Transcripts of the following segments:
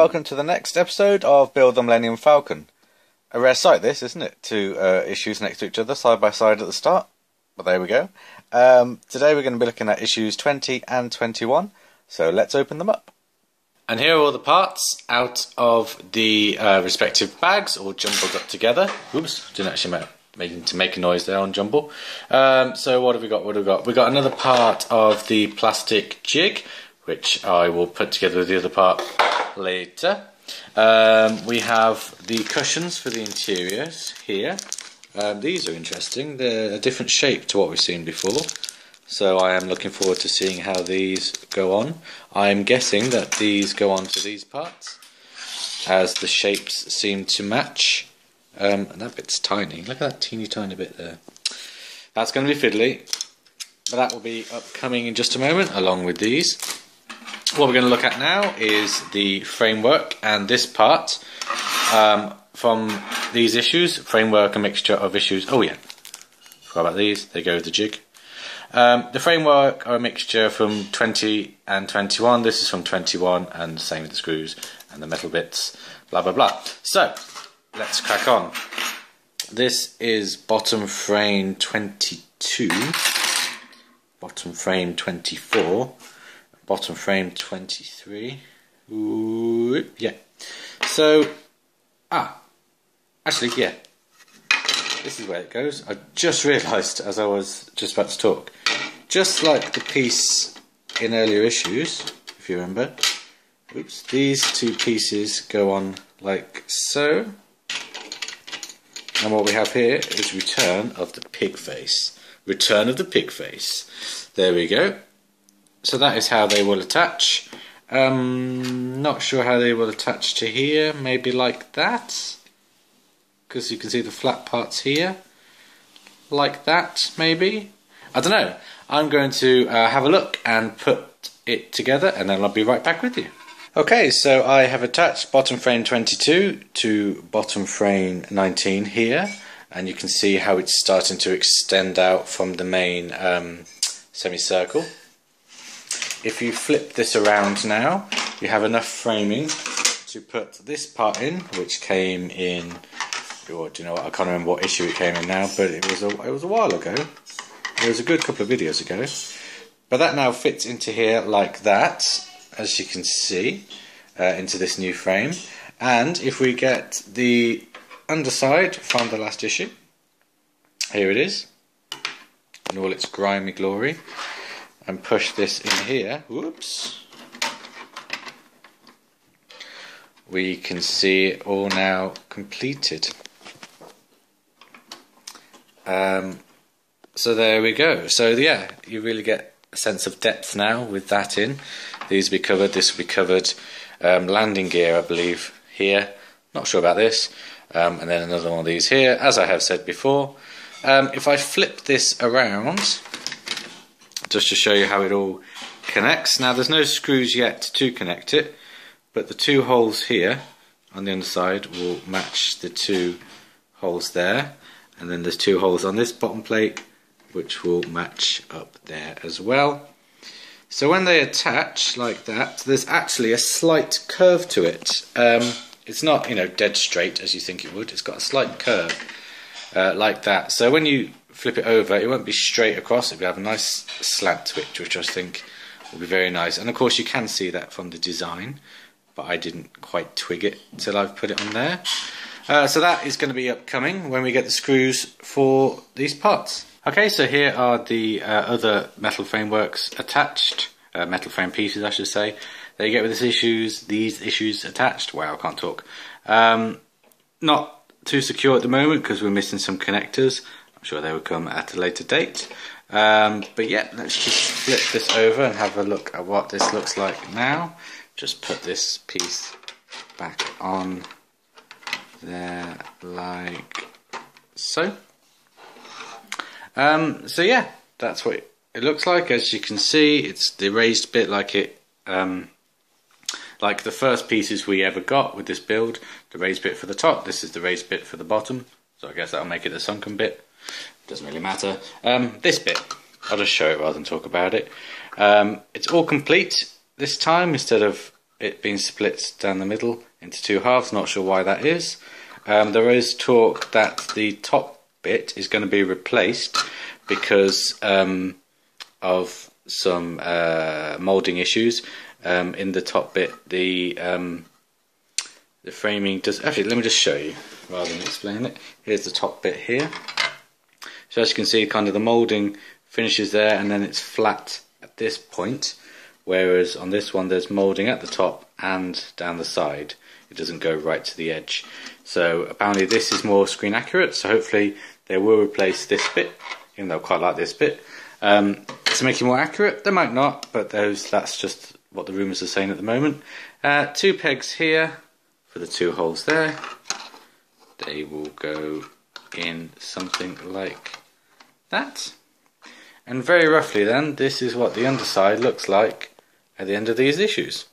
Welcome to the next episode of Build the Millennium Falcon. A rare sight, this, isn't it? Two uh, issues next to each other, side by side at the start. But there we go. Um, today we're going to be looking at issues 20 and 21, so let's open them up. And here are all the parts out of the uh, respective bags, all jumbled up together. Oops, didn't actually make, making to make a noise there on jumble. Um, so what have we got? What have we got? We got another part of the plastic jig, which I will put together with the other part later. Um, we have the cushions for the interiors here. Um, these are interesting. They're a different shape to what we've seen before. So I am looking forward to seeing how these go on. I'm guessing that these go on to these parts as the shapes seem to match. Um, and that bit's tiny. Look at that teeny tiny bit there. That's going to be fiddly. But that will be upcoming in just a moment along with these. What we're going to look at now is the framework and this part um, from these issues. Framework, a mixture of issues. Oh yeah, forgot about these. They go with the jig. Um, the framework are a mixture from 20 and 21. This is from 21 and the same with the screws and the metal bits, blah blah blah. So, let's crack on. This is bottom frame 22, bottom frame 24, bottom frame 23. Ooh, yeah. So, ah, actually, yeah. This is where it goes. I just realised as I was just about to talk just like the piece in earlier issues, if you remember, oops, these two pieces go on like so. And what we have here is return of the pig face. Return of the pig face. There we go. So that is how they will attach. Um, not sure how they will attach to here. Maybe like that. Because you can see the flat parts here. Like that, maybe. I don't know. I'm going to uh, have a look and put it together and then I'll be right back with you. Okay, so I have attached bottom frame 22 to bottom frame 19 here and you can see how it's starting to extend out from the main um, semicircle. If you flip this around now, you have enough framing to put this part in, which came in, oh, do you know what, I can't remember what issue it came in now, but it was a, it was a while ago. It was a good couple of videos ago. But that now fits into here like that, as you can see, uh, into this new frame. And if we get the underside from the last issue, here it is, in all its grimy glory, and push this in here, whoops, we can see it all now completed. Um, so there we go. So yeah, you really get a sense of depth now with that in. These will be covered. This will be covered. Um, landing gear, I believe, here. Not sure about this. Um, and then another one of these here, as I have said before. Um, if I flip this around, just to show you how it all connects. Now there's no screws yet to connect it, but the two holes here on the underside will match the two holes there. And then there's two holes on this bottom plate which will match up there as well. So when they attach like that, there's actually a slight curve to it. Um, it's not, you know, dead straight as you think it would. It's got a slight curve uh, like that. So when you flip it over, it won't be straight across. It'll have a nice slant to it, which I think will be very nice. And of course, you can see that from the design, but I didn't quite twig it till I've put it on there. Uh, so that is going to be upcoming when we get the screws for these parts. Okay, so here are the uh, other metal frameworks attached, uh, metal frame pieces I should say. There you get with these issues, these issues attached. Wow, I can't talk. Um, not too secure at the moment because we're missing some connectors. I'm sure they will come at a later date. Um, but yeah, let's just flip this over and have a look at what this looks like now. Just put this piece back on there like so. Um, so yeah, that's what it looks like. As you can see, it's the raised bit like it, um, like the first pieces we ever got with this build. The raised bit for the top. This is the raised bit for the bottom. So I guess that'll make it the sunken bit. Doesn't really matter. Um, this bit, I'll just show it rather than talk about it. Um, it's all complete this time instead of it being split down the middle into two halves. Not sure why that is. Um, there is talk that the top bit is going to be replaced because um, of some uh, molding issues um, in the top bit. The um, the framing does actually. Let me just show you rather than explain it. Here's the top bit here. So as you can see, kind of the molding finishes there, and then it's flat at this point. Whereas on this one, there's molding at the top and down the side. It doesn't go right to the edge. So apparently this is more screen accurate. So hopefully they will replace this bit, even though I quite like this bit, um, to make it more accurate. They might not, but those that's just what the rumours are saying at the moment. Uh, two pegs here for the two holes there. They will go in something like that. And very roughly then, this is what the underside looks like at the end of these issues.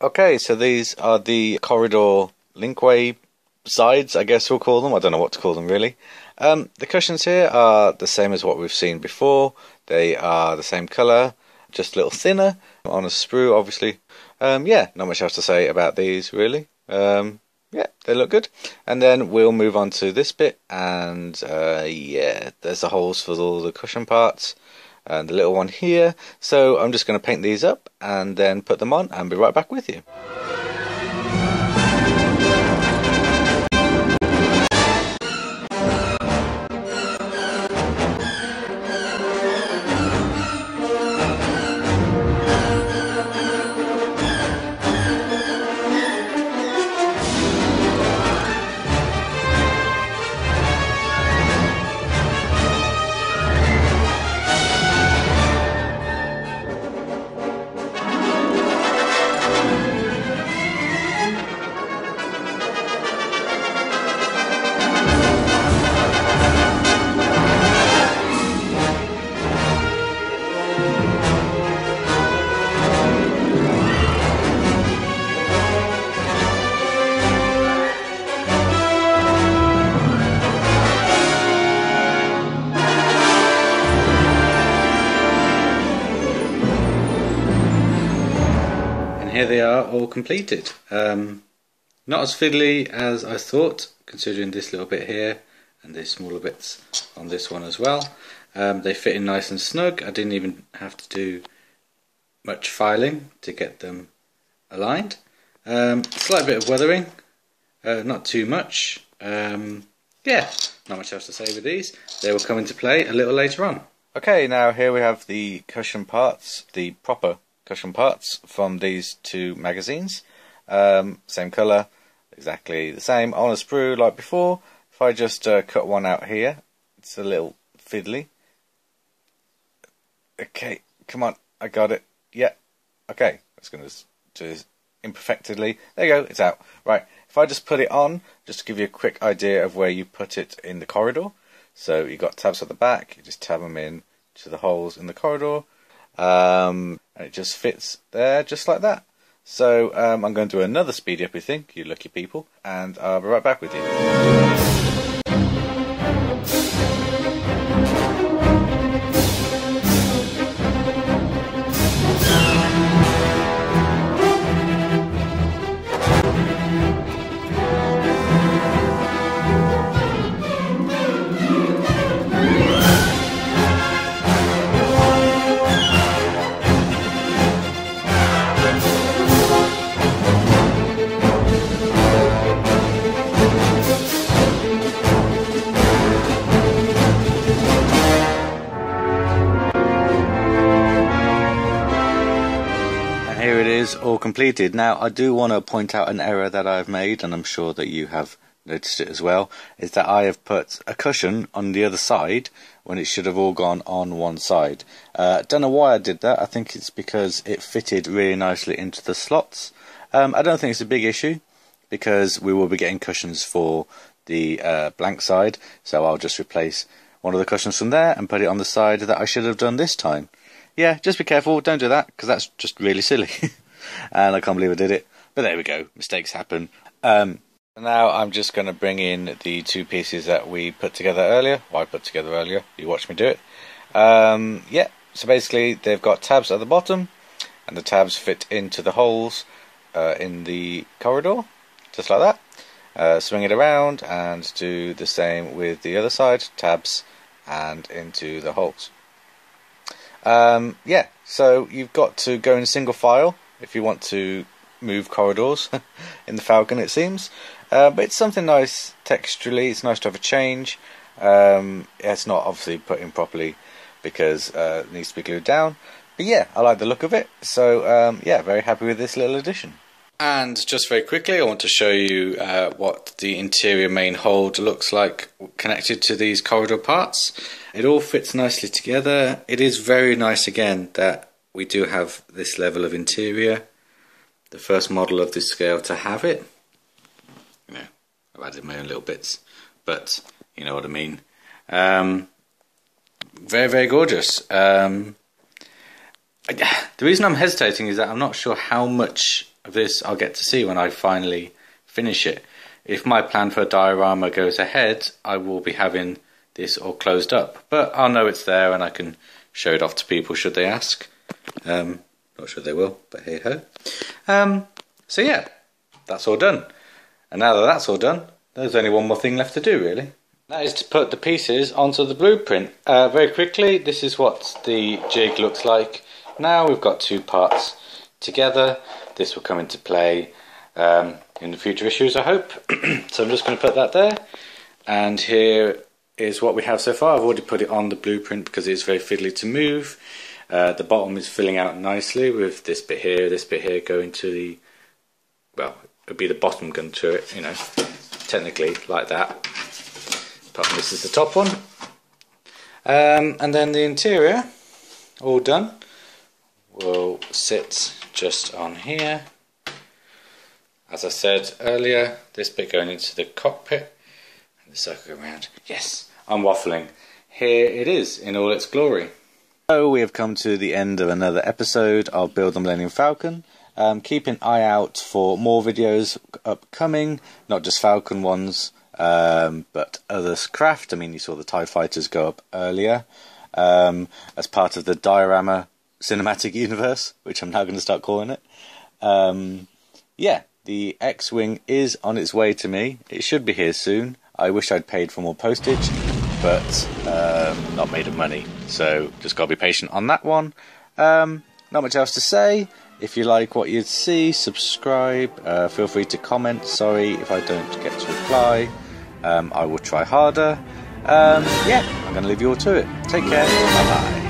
Okay, so these are the corridor linkway sides, I guess we'll call them. I don't know what to call them really. Um, the cushions here are the same as what we've seen before. They are the same colour, just a little thinner on a sprue, obviously. Um, yeah, not much else to say about these really. Um, yeah, they look good. And then we'll move on to this bit, and uh, yeah, there's the holes for all the cushion parts and the little one here. So I'm just going to paint these up and then put them on and be right back with you. Here they are all completed. Um, not as fiddly as I thought, considering this little bit here and the smaller bits on this one as well. Um, they fit in nice and snug. I didn't even have to do much filing to get them aligned. Um, slight bit of weathering, uh, not too much. Um, yeah, not much else to say with these. They will come into play a little later on. Okay, now here we have the cushion parts, the proper cushion parts from these two magazines. Um, same colour, exactly the same on a sprue like before. If I just uh, cut one out here, it's a little fiddly. Okay, come on, I got it. Yeah, okay, that's going to do imperfectly. There you go, it's out. Right, if I just put it on, just to give you a quick idea of where you put it in the corridor. So you've got tabs at the back, you just tab them in to the holes in the corridor. Um, and it just fits there just like that. So um, I'm going to do another speedy up, you think, you lucky people, and I'll be right back with you. Completed. Now, I do want to point out an error that I've made, and I'm sure that you have noticed it as well, is that I have put a cushion on the other side when it should have all gone on one side. Uh, don't know why I did that. I think it's because it fitted really nicely into the slots. Um, I don't think it's a big issue because we will be getting cushions for the uh, blank side, so I'll just replace one of the cushions from there and put it on the side that I should have done this time. Yeah, just be careful, don't do that, because that's just really silly. and I can't believe I did it. But there we go, mistakes happen. Um, now I'm just going to bring in the two pieces that we put together earlier. Well, I put together earlier. You watched me do it. Um, yeah, so basically they've got tabs at the bottom, and the tabs fit into the holes uh, in the corridor, just like that. Uh, swing it around and do the same with the other side, tabs and into the holes. Um, yeah, so you've got to go in single file if you want to move corridors in the Falcon, it seems. Uh, but it's something nice texturally. It's nice to have a change. Um, it's not obviously put in properly because uh, it needs to be glued down. But yeah, I like the look of it. So um, yeah, very happy with this little addition. And just very quickly, I want to show you uh, what the interior main hold looks like connected to these corridor parts. It all fits nicely together. It is very nice again that we do have this level of interior. The first model of this scale to have it. You know, I've added my own little bits, but you know what I mean. Um, very, very gorgeous. Um, the reason I'm hesitating is that I'm not sure how much of this I'll get to see when I finally finish it. If my plan for a diorama goes ahead, I will be having this all closed up. But I'll know it's there and I can show it off to people should they ask. Um, not sure they will, but hey ho. Um, so yeah, that's all done. And now that that's all done, there's only one more thing left to do really. That is to put the pieces onto the blueprint. Uh, very quickly, this is what the jig looks like. Now we've got two parts together. This will come into play um, in the future issues, I hope. so I'm just going to put that there. And here is what we have so far. I've already put it on the blueprint because it's very fiddly to move. Uh, the bottom is filling out nicely with this bit here, this bit here going to the, well, it would be the bottom gun turret, you know, technically like that. Apart from this is the top one. Um, and then the interior, all done, will sit just on here. As I said earlier, this bit going into the cockpit and the circle around. Yes, I'm waffling. Here it is in all its glory. So we have come to the end of another episode of Build the Millennium Falcon. Um, keep an eye out for more videos upcoming, not just Falcon ones, um, but other craft. I mean, you saw the TIE fighters go up earlier um, as part of the diorama cinematic universe, which I'm now going to start calling it. Um, yeah, the X Wing is on its way to me. It should be here soon. I wish I'd paid for more postage, but um, not made of money. So just got to be patient on that one. Um, not much else to say. If you like what you see, subscribe. Uh, feel free to comment. Sorry if I don't get to reply. Um, I will try harder. Um, yeah, I'm going to leave you all to it. Take care. Bye bye.